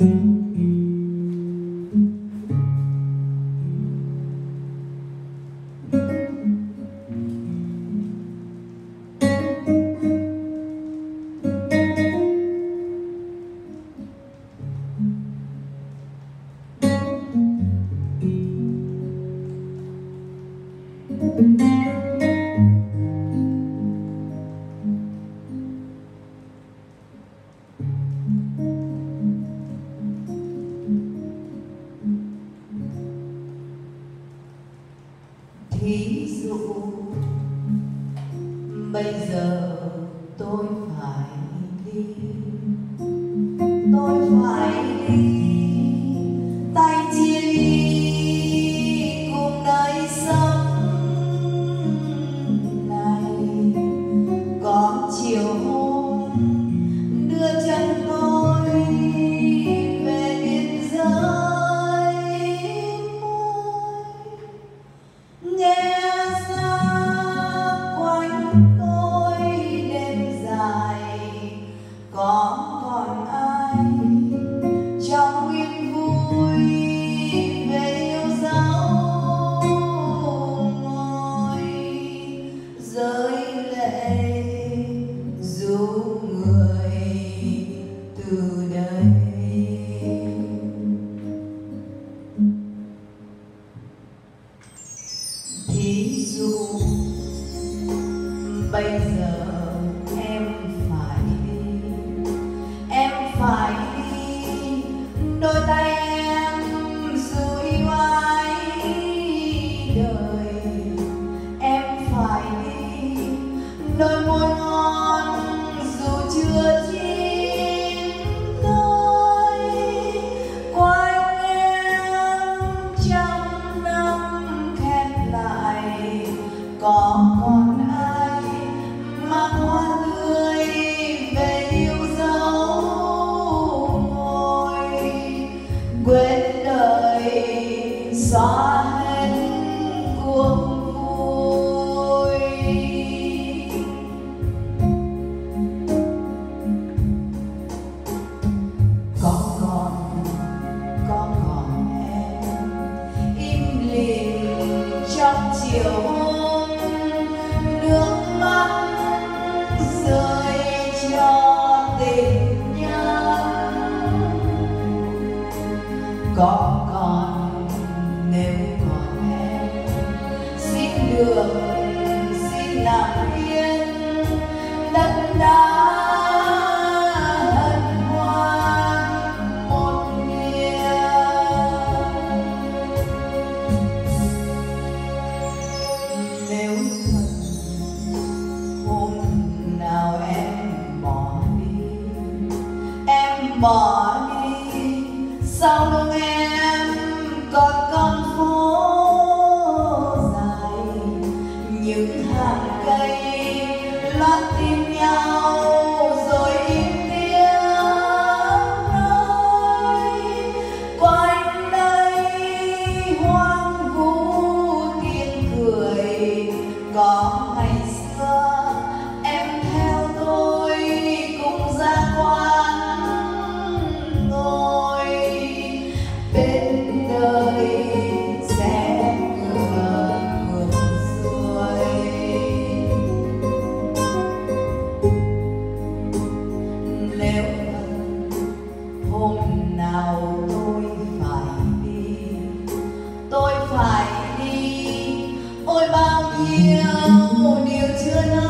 Mm-hmm. Laser ví dụ, bây giờ em phải đi. Em phải đi, đôi tay em rối vai đời. Em phải đi, đôi môi sao nó nghe nhiều điều chưa nói.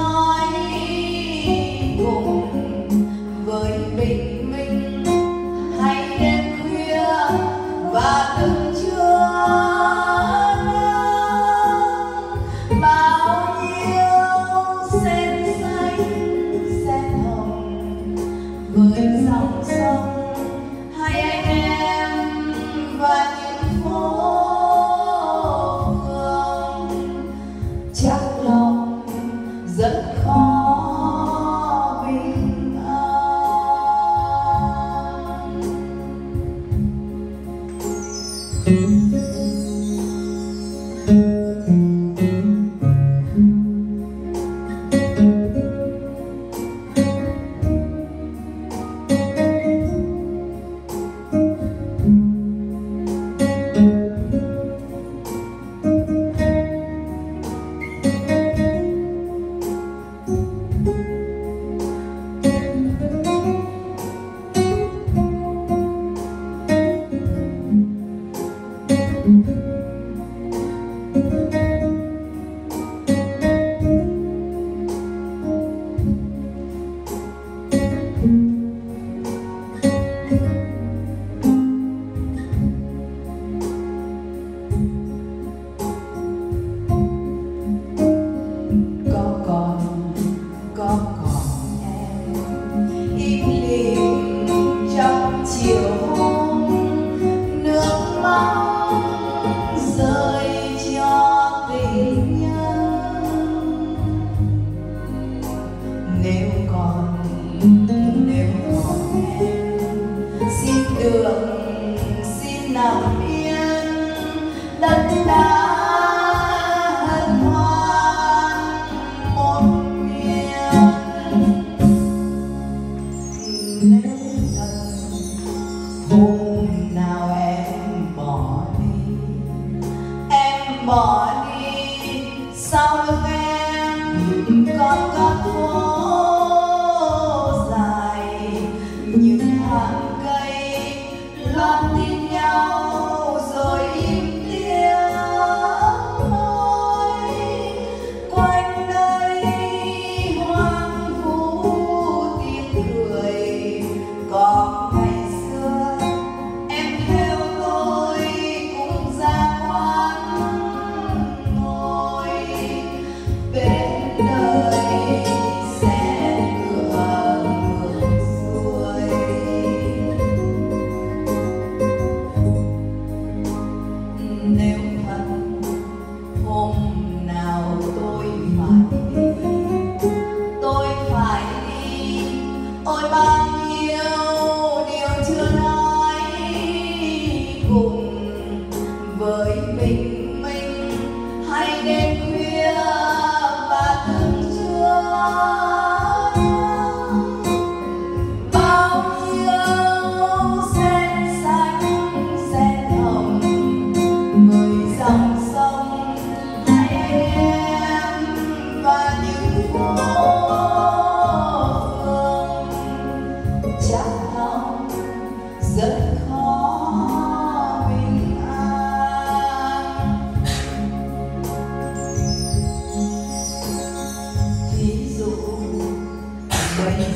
Bye.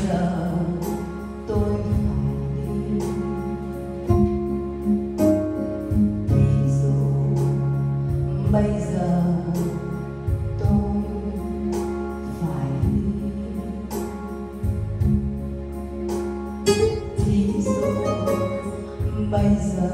giờ tôi phải đi thí dụ bây giờ tôi phải đi thí dụ bây giờ